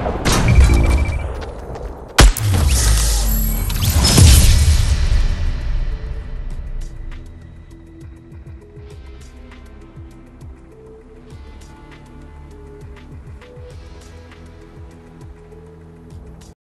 Bye.